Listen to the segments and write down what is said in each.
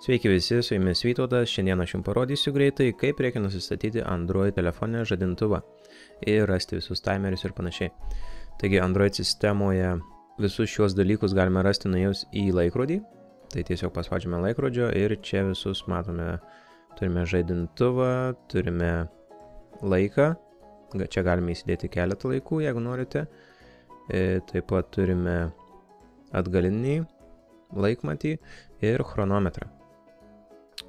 Sveiki visi, su jumis Vytautas. Šiandien aš jums parodysiu greitai, kaip reikia nusistatyti Android telefonę žadintuvą ir rasti visus timerius ir panašiai. Taigi Android sistemoje visus šios dalykus galime rasti nuėjus į laikrodį. Tai tiesiog paspaudžiame laikrodžio ir čia visus matome. Turime žadintuvą, turime laiką. Čia galime įsidėti keletą laikų, jeigu norite. E, taip pat turime atgalinį laikmatį ir chronometrą.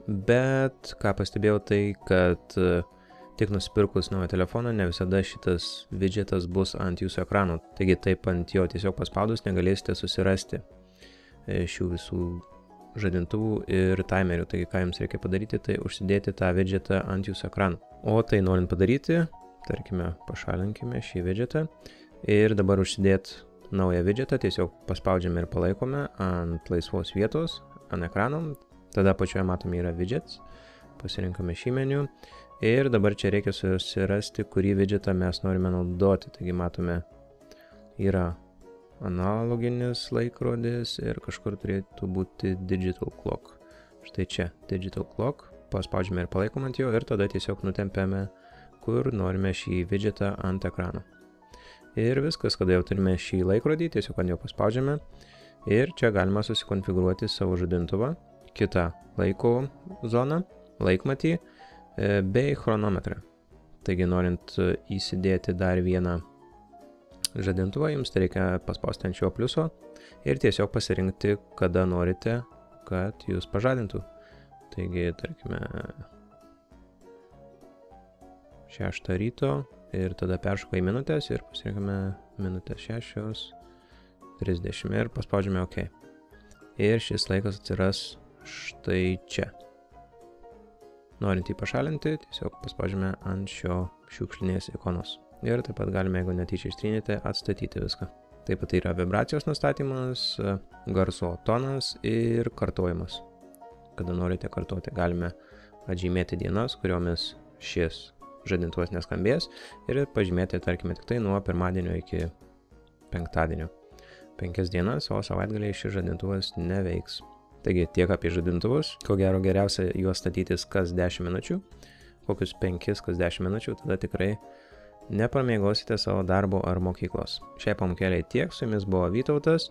Bet ką pastebėjau tai, kad e, tik nusipirkus naują telefoną ne visada šitas widgetas bus ant jūsų ekrano. Taigi taip ant jo tiesiog paspaudus negalėsite susirasti e, šių visų žadintuvų ir timerių. Taigi ką jums reikia padaryti, tai užsidėti tą widgetą ant jūsų ekrano. O tai norint padaryti, tarkime, pašalinkime šį widgetą ir dabar užsidėti naują widgetą, tiesiog paspaudžiame ir palaikome ant laisvos vietos, ant ekrano, Tada pačioje matome yra widgets, pasirinkame šį meniu ir dabar čia reikia susirasti, kurį widgetą mes norime naudoti. Taigi matome, yra analoginis laikrodis ir kažkur turėtų būti digital clock. Štai čia digital clock, paspaudžiame ir palaikom ant jo ir tada tiesiog nutempiame, kur norime šį widgetą ant ekrano. Ir viskas, kada jau turime šį laikrodį, tiesiog ant jo paspaudžiame ir čia galima susikonfigūruoti savo žadintuvą kitą laiko zoną, laikmatį e, bei chronometrą. Taigi norint įsidėti dar vieną žadintuvą, jums tai reikia paspausti ant šio pliuso ir tiesiog pasirinkti, kada norite, kad jūs pažadintų. Taigi, tarkime, 6 ryto ir tada peršoka į minutės ir pasirinkame minutės 6, 30 ir paspaudžiame OK. Ir šis laikas atsiras štai čia. Norint jį pašalinti, tiesiog paspaudžiame ant šio šiukšlinės ikonos. Ir taip pat galime, jeigu netyčia ištrynėte, atstatyti viską. Taip pat yra vibracijos nustatymas, garso tonas ir kartojimas. Kada norite kartuoti, galime atžymėti dienas, kuriomis šis žadintuvas neskambės ir pažymėti, tarkime, tik tai nuo pirmadienio iki penktadienio. Penkias dienas, o savaitgaliai šis žadintuvas neveiks. Taigi tiek apie žadintuvus, ko gero geriausia juos statytis kas 10 minučių, kokius 5 kas 10 minučių, tada tikrai nepramėgosite savo darbo ar mokyklos. Šiai pamokėliai tiek, su jumis buvo Vytautas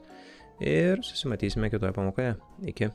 ir susimatysime kitoje pamokoje. Iki.